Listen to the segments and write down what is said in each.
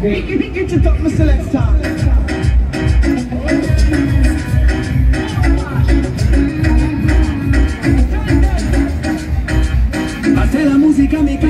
Make it, make to top, Mr. Let's Talk. música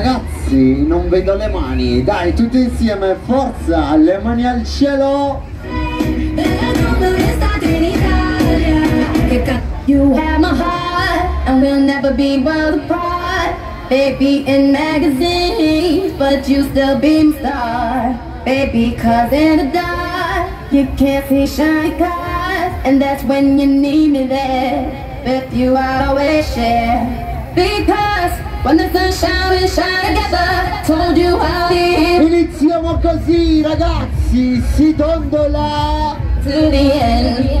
Ragazzi, non vedo le mani. Dai, tutti insieme, forza, le mani al cielo. You have my heart, and we'll never be worlds apart. Baby in magazines, but you still beam star. Baby, cause in the dark, you can't see shine cars, and that's when you need me there. With you, I always share. Because When the sunshine will shine together, told you I'll be Iniziamo così ragazzi, si dondola. To the end,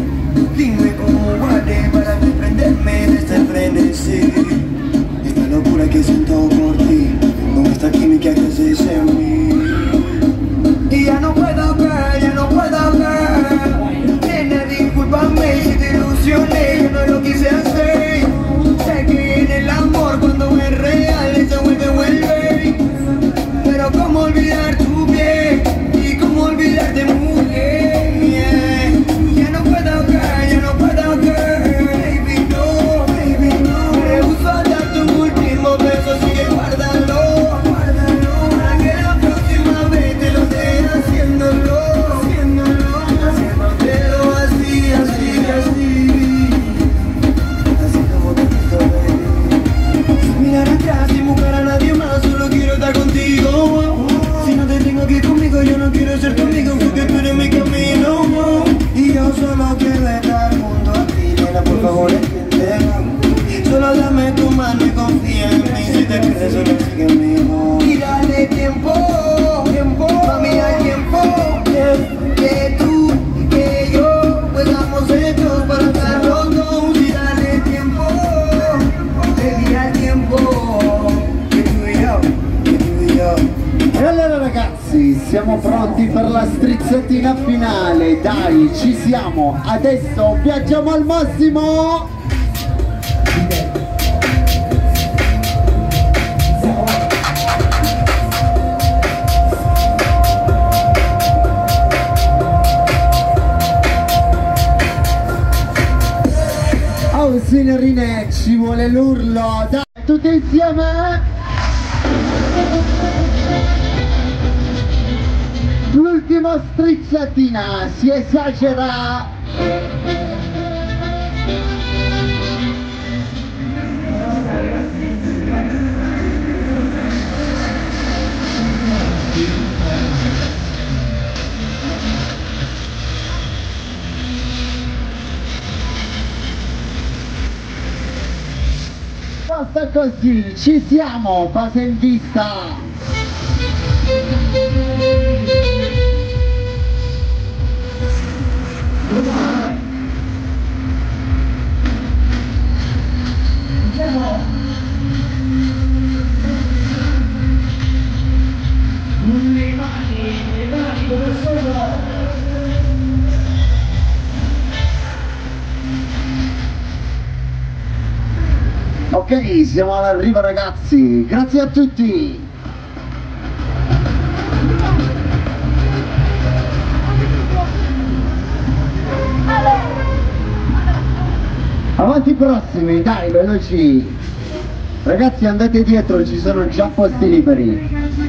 passé. Et alors pour la question Settina finale, dai, ci siamo. Adesso viaggiamo al massimo. Oh signorine, ci vuole l'urlo, dai, tutti insieme! L'ultima strizzatina, si esagera! Basta così, ci siamo, fase in vista! Ok, siamo all'arrivo ragazzi, grazie a tutti! Prossimi, dai, veloci! Ragazzi andate dietro, ci sono già posti liberi!